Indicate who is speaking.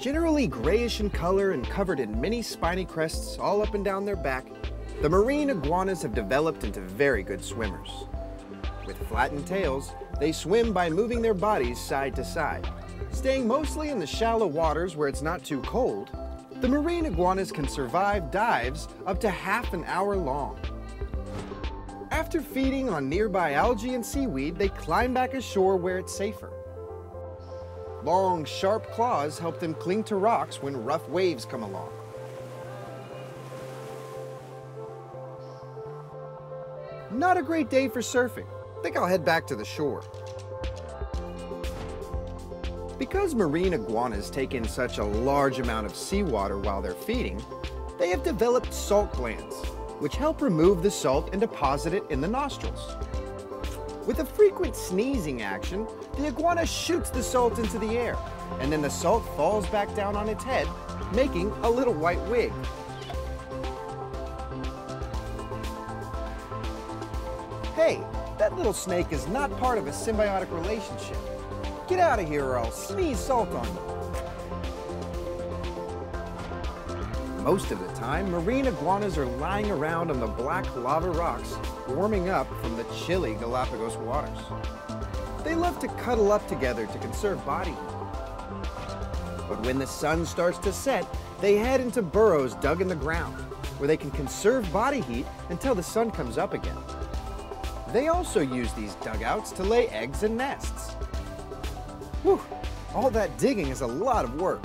Speaker 1: Generally grayish in color and covered in many spiny crests all up and down their back, the marine iguanas have developed into very good swimmers. With flattened tails, they swim by moving their bodies side to side. Staying mostly in the shallow waters where it's not too cold, the marine iguanas can survive dives up to half an hour long. After feeding on nearby algae and seaweed, they climb back ashore where it's safer. Long, sharp claws help them cling to rocks when rough waves come along. Not a great day for surfing. Think I'll head back to the shore. Because marine iguanas take in such a large amount of seawater while they're feeding, they have developed salt glands, which help remove the salt and deposit it in the nostrils. With a frequent sneezing action, the iguana shoots the salt into the air, and then the salt falls back down on its head, making a little white wig. Hey, that little snake is not part of a symbiotic relationship. Get out of here or I'll sneeze salt on you. Most of the time, marine iguanas are lying around on the black lava rocks, warming up from the chilly Galapagos waters. They love to cuddle up together to conserve body heat. But when the sun starts to set, they head into burrows dug in the ground, where they can conserve body heat until the sun comes up again. They also use these dugouts to lay eggs and nests. Whew, all that digging is a lot of work.